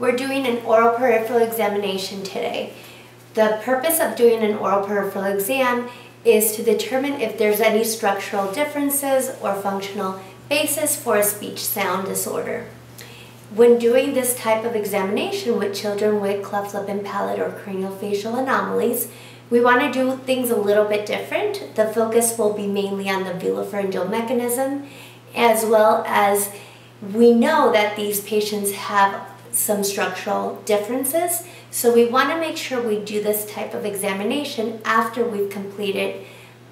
We're doing an oral peripheral examination today. The purpose of doing an oral peripheral exam is to determine if there's any structural differences or functional basis for a speech sound disorder. When doing this type of examination with children with cleft lip and palate or craniofacial anomalies, we want to do things a little bit different. The focus will be mainly on the velopharyngeal mechanism, as well as we know that these patients have some structural differences. So we want to make sure we do this type of examination after we've completed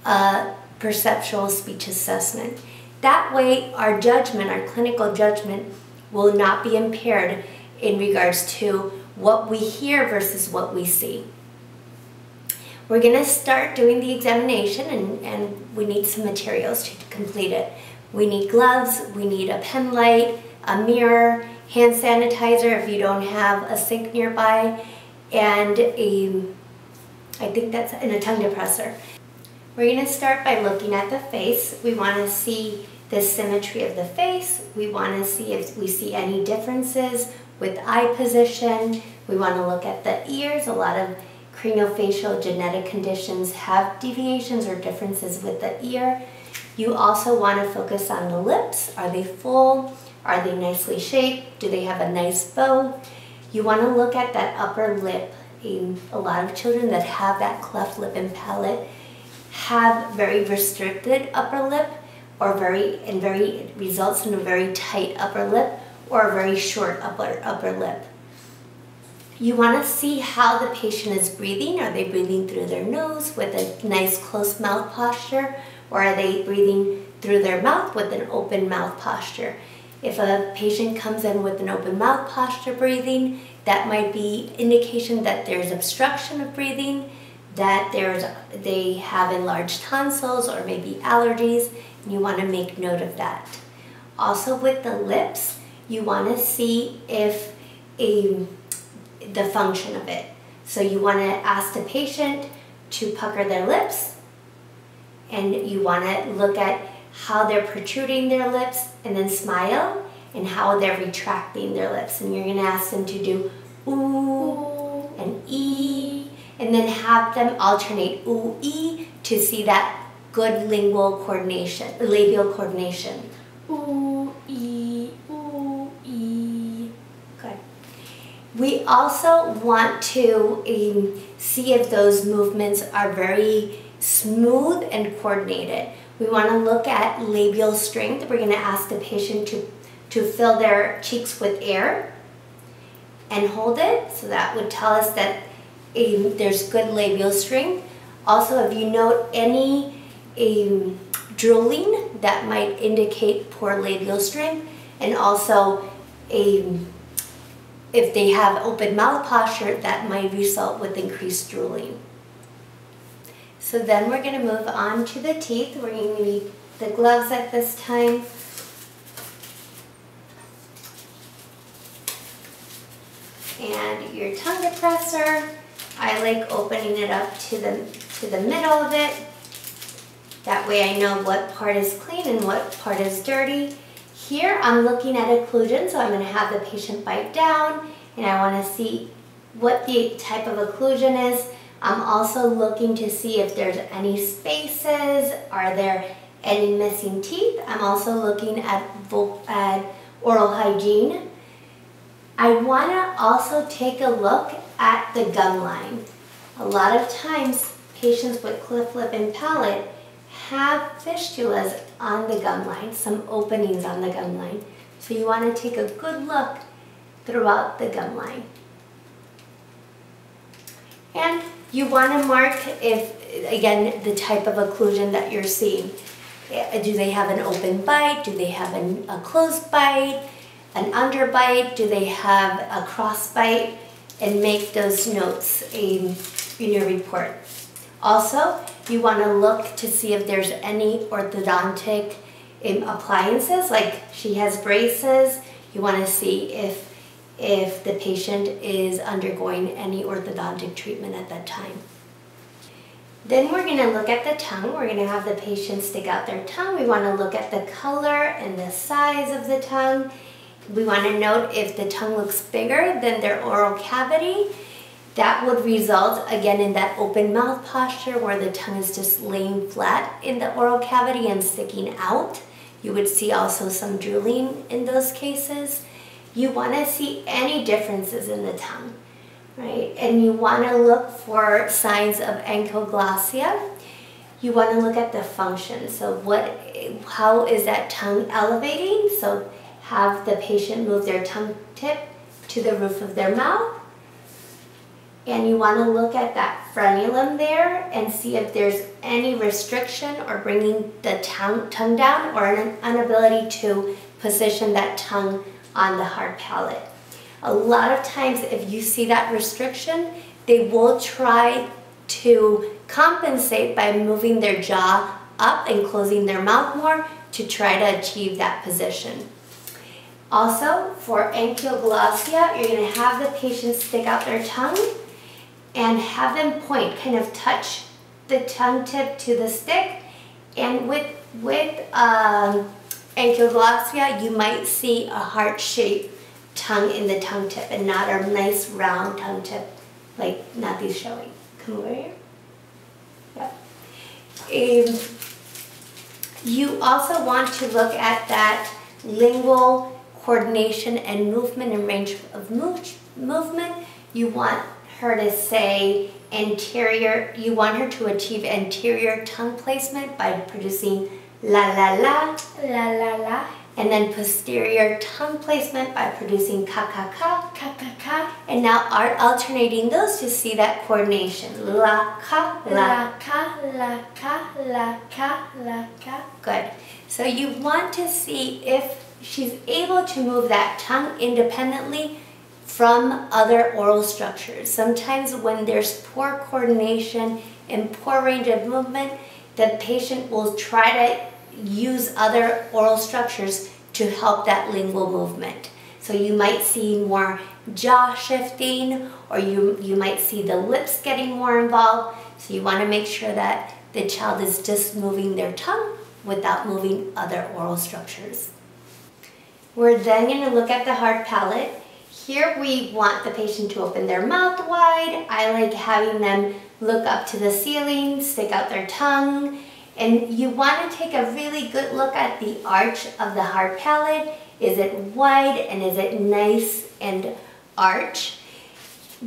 a perceptual speech assessment. That way our judgment, our clinical judgment, will not be impaired in regards to what we hear versus what we see. We're going to start doing the examination and, and we need some materials to complete it. We need gloves, we need a pen light, a mirror, hand sanitizer if you don't have a sink nearby, and a, I think that's, in a tongue depressor. We're going to start by looking at the face. We want to see the symmetry of the face. We want to see if we see any differences with eye position. We want to look at the ears. A lot of craniofacial genetic conditions have deviations or differences with the ear. You also want to focus on the lips. Are they full? Are they nicely shaped? Do they have a nice bow? You want to look at that upper lip. A lot of children that have that cleft lip and palate have very restricted upper lip or very and very results in a very tight upper lip or a very short upper upper lip. You want to see how the patient is breathing. Are they breathing through their nose with a nice closed mouth posture or are they breathing through their mouth with an open mouth posture? If a patient comes in with an open mouth posture breathing, that might be indication that there's obstruction of breathing, that there's they have enlarged tonsils or maybe allergies, and you want to make note of that. Also with the lips, you want to see if a, the function of it. So you want to ask the patient to pucker their lips and you want to look at how they're protruding their lips and then smile and how they're retracting their lips. And you're going to ask them to do ooh and ee and then have them alternate ooh, ee to see that good lingual coordination, labial coordination. Ooh, ee, ooh, ee. Good. We also want to um, see if those movements are very smooth and coordinated. We want to look at labial strength. We're going to ask the patient to, to fill their cheeks with air and hold it. So that would tell us that there's good labial strength. Also, if you note any um, drooling, that might indicate poor labial strength. And also, um, if they have open mouth posture, that might result with increased drooling. So then we're going to move on to the teeth. We're going to need the gloves at this time. And your tongue depressor. I like opening it up to the, to the middle of it. That way I know what part is clean and what part is dirty. Here I'm looking at occlusion, so I'm going to have the patient bite down and I want to see what the type of occlusion is. I'm also looking to see if there's any spaces, are there any missing teeth. I'm also looking at, at oral hygiene. I want to also take a look at the gum line. A lot of times patients with cleft lip and palate have fistulas on the gum line, some openings on the gum line. So you want to take a good look throughout the gum line. And you want to mark if, again, the type of occlusion that you're seeing. Do they have an open bite? Do they have an, a closed bite? An underbite? Do they have a cross bite? And make those notes in, in your report. Also, you want to look to see if there's any orthodontic um, appliances, like she has braces. You want to see if if the patient is undergoing any orthodontic treatment at that time. Then we're going to look at the tongue. We're going to have the patient stick out their tongue. We want to look at the color and the size of the tongue. we want to note if the tongue looks bigger than their oral cavity, that would result again in that open mouth posture where the tongue is just laying flat in the oral cavity and sticking out. You would see also some drooling in those cases. You want to see any differences in the tongue, right? And you want to look for signs of ankyloglossia. You want to look at the function. So what, how is that tongue elevating? So have the patient move their tongue tip to the roof of their mouth and you want to look at that frenulum there and see if there's any restriction or bringing the tongue, tongue down or an inability to position that tongue on the hard palate. A lot of times if you see that restriction, they will try to compensate by moving their jaw up and closing their mouth more to try to achieve that position. Also, for ankyloglossia, you're going to have the patient stick out their tongue and have them point, kind of touch the tongue tip to the stick. And with, with um, ankyloglossia, you might see a heart-shaped tongue in the tongue tip and not a nice round tongue tip like Nathi's showing. Come over here. Yep. Um, you also want to look at that lingual coordination and movement and range of move, movement. You want her to say anterior, you want her to achieve anterior tongue placement by producing la la la, la la la, and then posterior tongue placement by producing ka ka ka, ka ka ka, and now art alternating those to see that coordination. La ka, la, la ka, la ka, la ka, la ka. Good. So you want to see if she's able to move that tongue independently from other oral structures. Sometimes when there's poor coordination and poor range of movement, the patient will try to use other oral structures to help that lingual movement. So you might see more jaw shifting or you, you might see the lips getting more involved. So you want to make sure that the child is just moving their tongue without moving other oral structures. We're then going to look at the hard palate here we want the patient to open their mouth wide. I like having them look up to the ceiling, stick out their tongue, and you want to take a really good look at the arch of the hard palate. Is it wide and is it nice and arch?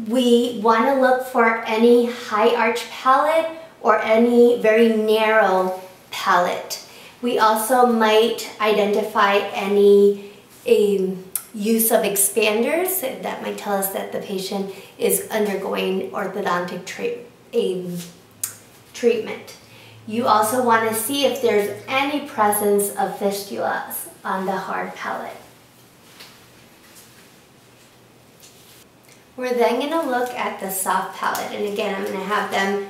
We want to look for any high arch palate or any very narrow palate. We also might identify any um, use of expanders, that might tell us that the patient is undergoing orthodontic um, treatment. You also want to see if there's any presence of fistulas on the hard palate. We're then going to look at the soft palate, and again, I'm going to have them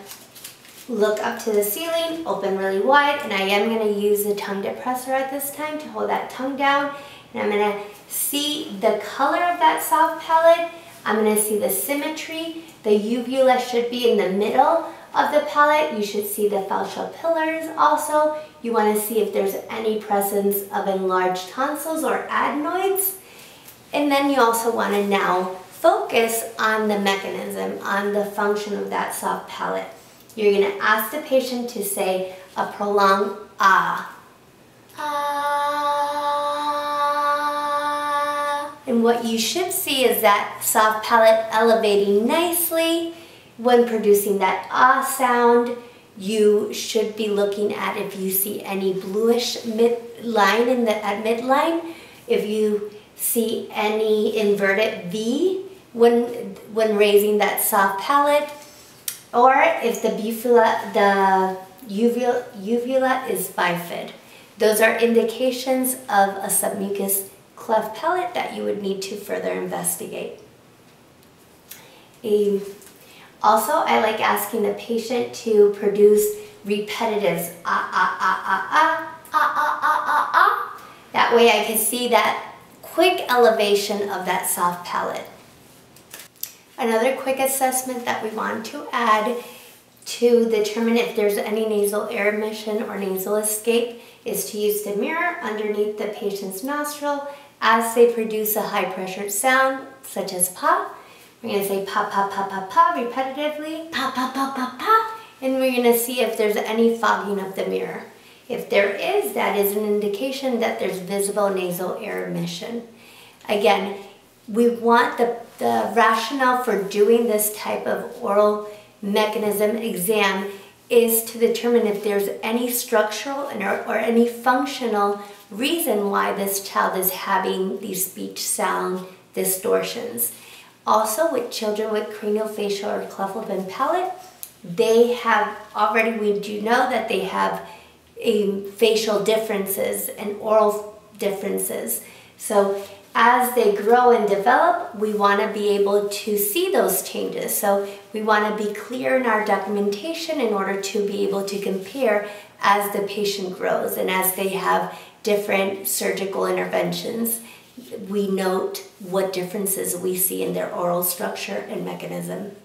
look up to the ceiling, open really wide, and I am going to use the tongue depressor at this time to hold that tongue down, and I'm going to see the color of that soft palate. I'm going to see the symmetry. The uvula should be in the middle of the palate. You should see the faucial pillars also. You want to see if there's any presence of enlarged tonsils or adenoids. And then you also want to now focus on the mechanism, on the function of that soft palate. You're going to ask the patient to say a prolonged ah. And what you should see is that soft palate elevating nicely. When producing that ah sound, you should be looking at if you see any bluish mid line in the at midline. If you see any inverted V when when raising that soft palate, or if the bifula, the uvula, uvula is bifid. Those are indications of a submucous cleft palate that you would need to further investigate. Um, also, I like asking the patient to produce repetitives, ah, ah, ah, ah, ah, ah, ah, ah, ah, ah. That way I can see that quick elevation of that soft palate. Another quick assessment that we want to add to determine if there's any nasal air emission or nasal escape is to use the mirror underneath the patient's nostril as they produce a high pressured sound, such as pa, we're going to say pa pa pa pa pa repetitively, pa pa pa pa pa, and we're going to see if there's any fogging of the mirror. If there is, that is an indication that there's visible nasal air emission. Again, we want the, the rationale for doing this type of oral mechanism exam is to determine if there's any structural or, or any functional reason why this child is having these speech sound distortions. Also, with children with craniofacial or cleft palate, they have already, we do know that they have a facial differences and oral differences. So as they grow and develop, we want to be able to see those changes. So we want to be clear in our documentation in order to be able to compare as the patient grows and as they have different surgical interventions. We note what differences we see in their oral structure and mechanism.